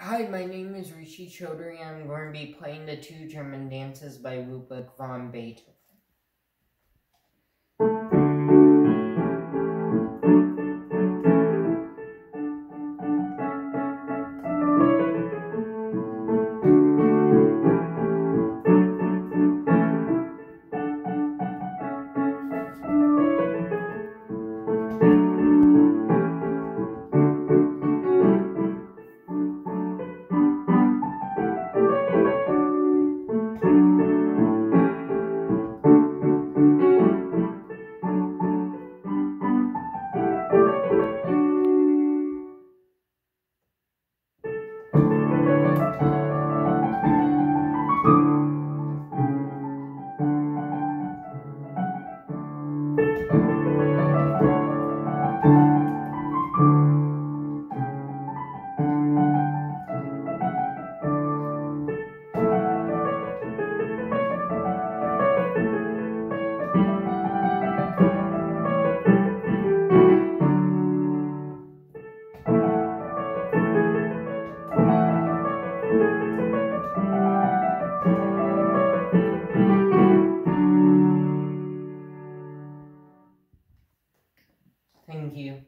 Hi, my name is Rishi Chaudhary. And I'm going to be playing the two German dances by Ludwig van Beethoven. Thank you.